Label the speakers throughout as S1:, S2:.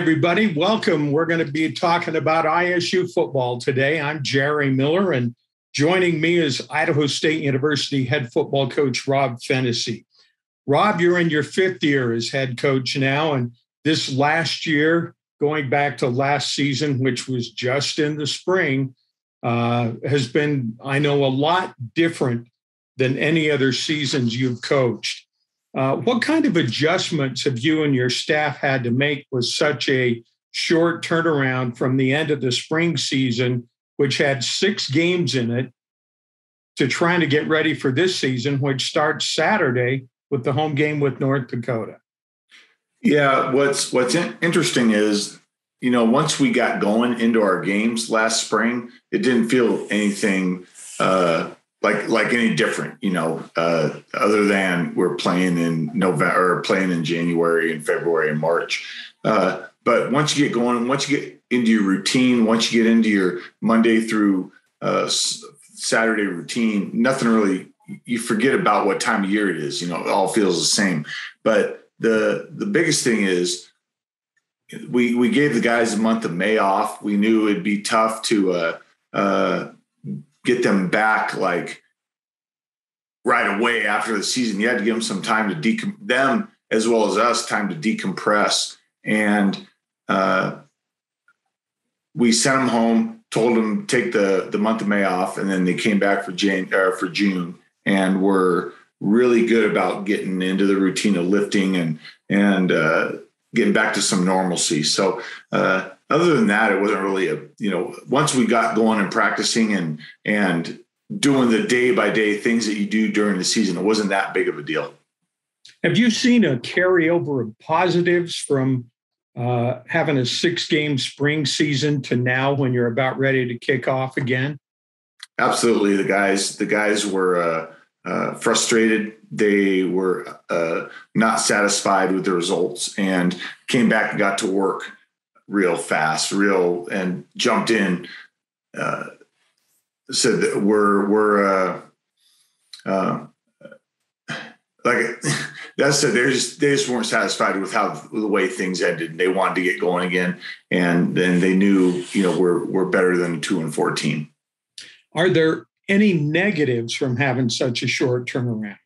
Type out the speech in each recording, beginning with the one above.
S1: everybody. Welcome. We're going to be talking about ISU football today. I'm Jerry Miller, and joining me is Idaho State University head football coach Rob Phenicie. Rob, you're in your fifth year as head coach now, and this last year, going back to last season, which was just in the spring, uh, has been, I know, a lot different than any other seasons you've coached. Uh, what kind of adjustments have you and your staff had to make with such a short turnaround from the end of the spring season, which had six games in it, to trying to get ready for this season, which starts Saturday with the home game with North Dakota?
S2: Yeah, what's what's interesting is, you know, once we got going into our games last spring, it didn't feel anything uh, like like any different, you know, uh, other than we're playing in November or playing in January and February and March. Uh, but once you get going, once you get into your routine, once you get into your Monday through uh, Saturday routine, nothing really you forget about what time of year it is. You know, it all feels the same. But the the biggest thing is we we gave the guys a month of May off. We knew it'd be tough to uh, uh, get them back like right away after the season. You had to give them some time to decom them as well as us time to decompress. And uh, we sent them home, told them take the the month of May off, and then they came back for Jane uh, for June and were really good about getting into the routine of lifting and and uh, getting back to some normalcy. So uh, other than that, it wasn't really a you know once we got going and practicing and and doing the day by day things that you do during the season, it wasn't that big of a deal.
S1: Have you seen a carryover of positives from uh, having a six game spring season to now when you're about ready to kick off again?
S2: Absolutely, the guys the guys were uh, uh, frustrated. They were uh, not satisfied with the results and came back and got to work real fast, real and jumped in. Uh, said that we're we're uh, uh, like that's it. They just they just weren't satisfied with how the way things ended. They wanted to get going again, and then they knew you know we're we're better than two and fourteen.
S1: Are there any negatives from having such a short turnaround?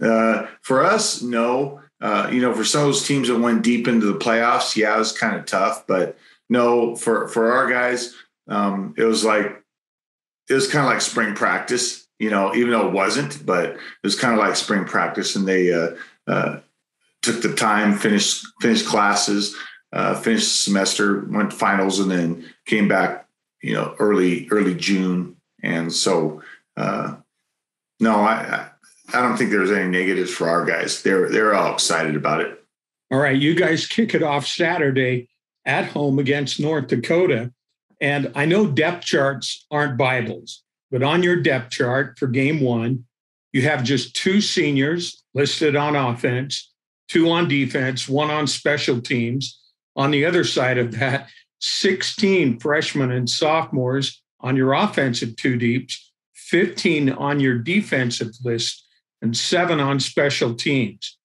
S2: Uh, for us, no. Uh, you know, for some of those teams that went deep into the playoffs, yeah, it was kind of tough. But no, for for our guys, um, it was like it was kind of like spring practice. You know, even though it wasn't, but it was kind of like spring practice, and they uh, uh, took the time, finished finished classes, uh, finished the semester, went to finals, and then came back. You know, early early June, and so uh, no, I I don't think there's any negatives for our guys. They're they're all excited about it.
S1: All right, you guys kick it off Saturday at home against North Dakota. And I know depth charts aren't Bibles, but on your depth chart for game one, you have just two seniors listed on offense, two on defense, one on special teams. On the other side of that, 16 freshmen and sophomores on your offensive two deeps, 15 on your defensive list and seven on special teams.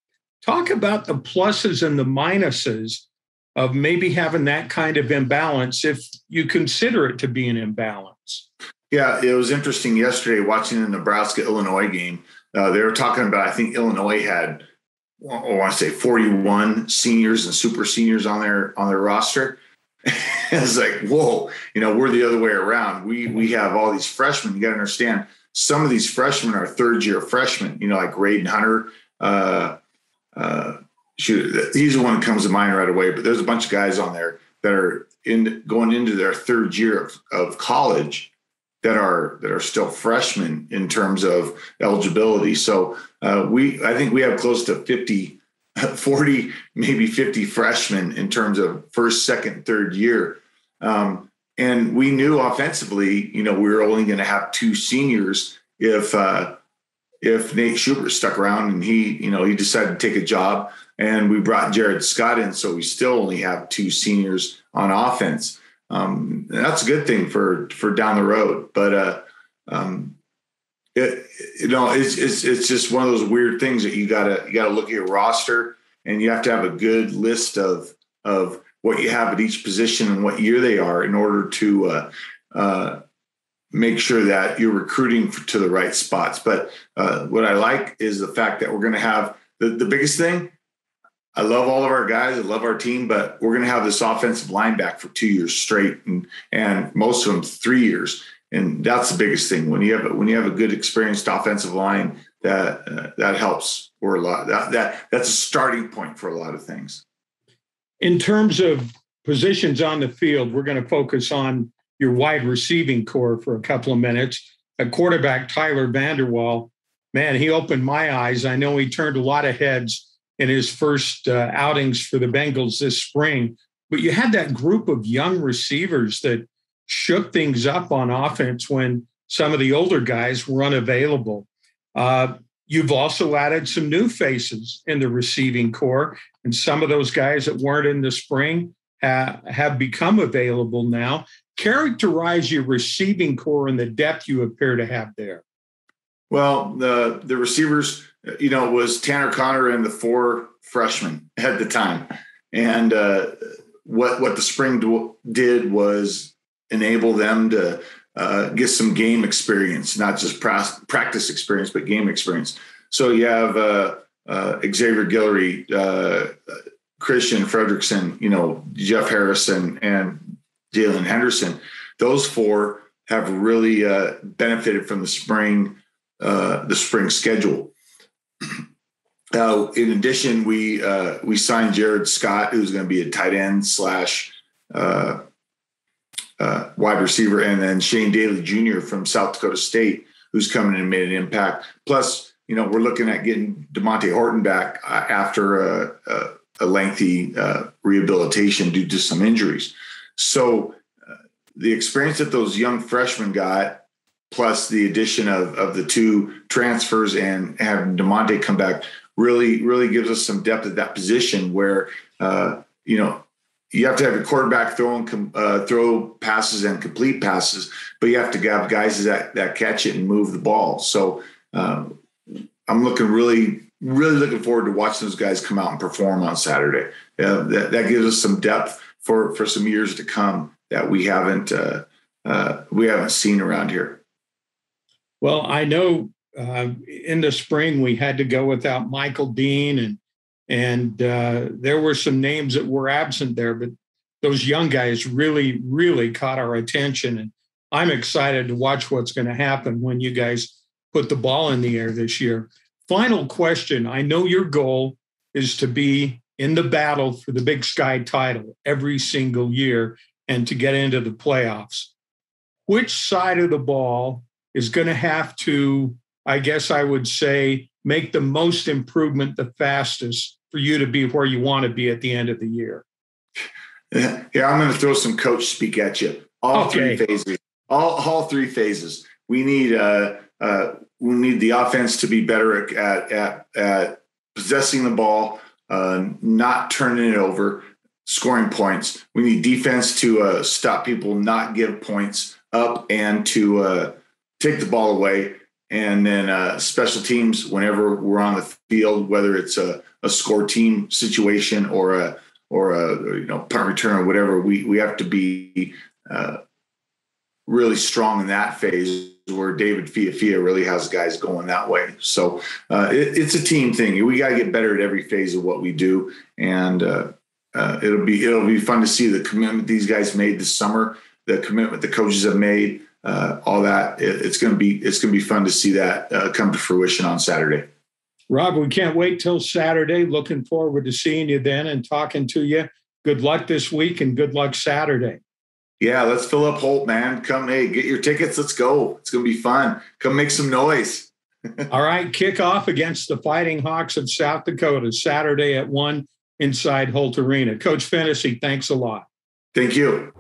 S1: Talk about the pluses and the minuses of maybe having that kind of imbalance if you consider it to be an imbalance.
S2: Yeah, it was interesting yesterday watching the Nebraska Illinois game. Uh, they were talking about, I think Illinois had, I want to say 41 seniors and super seniors on their on their roster. it's like, whoa, you know, we're the other way around. We we have all these freshmen. You got to understand some of these freshmen are third year freshmen, you know, like Raiden Hunter. Uh, uh, shoot, he's the one that comes to mind right away. But there's a bunch of guys on there that are in going into their third year of, of college that are that are still freshmen in terms of eligibility. So uh, we, I think we have close to 50, 40, maybe 50 freshmen in terms of first, second, third year. Um, and we knew offensively, you know, we were only going to have two seniors if uh, if Nate Schubert stuck around and he, you know, he decided to take a job. And we brought Jared Scott in, so we still only have two seniors on offense. Um, that's a good thing for for down the road. But uh, um, it, you know, it's, it's it's just one of those weird things that you gotta you gotta look at your roster and you have to have a good list of of what you have at each position and what year they are in order to uh, uh, make sure that you're recruiting to the right spots. But uh, what I like is the fact that we're going to have the, the biggest thing. I love all of our guys. I love our team, but we're going to have this offensive line back for two years straight, and and most of them three years. And that's the biggest thing when you have a, when you have a good experienced offensive line that uh, that helps or a lot that that that's a starting point for a lot of things.
S1: In terms of positions on the field, we're going to focus on your wide receiving corps for a couple of minutes. A quarterback, Tyler Vander Waal, man, he opened my eyes. I know he turned a lot of heads in his first uh, outings for the Bengals this spring. But you had that group of young receivers that shook things up on offense when some of the older guys were unavailable. Uh, you've also added some new faces in the receiving corps, and some of those guys that weren't in the spring ha- have become available now characterize your receiving corps and the depth you appear to have there?
S2: Well, the the receivers, you know, was Tanner Conner and the four freshmen at the time, and uh, what what the spring do, did was enable them to uh, get some game experience, not just pra- practice experience, but game experience. So you have uh, uh Xavier Guillory, uh, Christian Frederickson, you know, Jeff Harrison, and Jalen Henderson. Those four have really uh, benefited from the spring uh, the spring schedule. In addition, we uh, we signed Jared Scott, who's going to be a tight end slash uh, uh, wide receiver, and then Shane Daly Jr. from South Dakota State, who's coming and made an impact. Plus, you know, we're looking at getting Demonte Horton back after a, a, a lengthy rehabilitation due to some injuries. So uh, the experience that those young freshmen got, plus the addition of, of the two transfers and having Demonte come back, really, really gives us some depth at that position where, uh, you know, you have to have your quarterback throwing uh, throw passes and complete passes, but you have to have guys that that catch it and move the ball. So um, I'm looking really, really looking forward to watching those guys come out and perform on Saturday. Uh, that, that gives us some depth for for some years to come that we haven't uh, uh, we haven't seen around here.
S1: Well, I know uh, in the spring we had to go without Michael Dean and and uh, there were some names that were absent there, but those young guys really really caught our attention, and I'm excited to watch what's going to happen when you guys put the ball in the air this year. Final question: I know your goal is to be in the battle for the Big Sky title every single year and to get into the playoffs. Which side of the ball is going to have to, I guess I would say, make the most improvement the fastest for you to be where you want to be at the end of the year?
S2: Yeah, I'm going to throw some coach speak at you. All okay. three phases. All, all three phases. We need uh, uh, we need the offense to be better at at, at possessing the ball, uh, not turning it over, scoring points. We need defense to uh, stop people, not give points up, and to uh, take the ball away. And then uh, special teams, whenever we're on the field, whether it's a, a score team situation or a or a you know punt return or whatever, we we have to be uh, really strong in that phase where David Fiafia really has guys going that way. So uh, it, it's a team thing. We got to get better at every phase of what we do, and uh, uh, it'll be it'll be fun to see the commitment these guys made this summer, the commitment the coaches have made, uh, all that. It, it's going to be it's going to be fun to see that uh, come to fruition on Saturday.
S1: Rob, we can't wait till Saturday. Looking forward to seeing you then and talking to you. Good luck this week and good luck Saturday.
S2: Yeah, let's fill up Holt, man. Come, hey, get your tickets. Let's go. It's going to be fun. Come make some noise.
S1: All right, kick off against the Fighting Hawks of South Dakota Saturday at 1 inside Holt Arena. Coach Phenicie, thanks a lot.
S2: Thank you.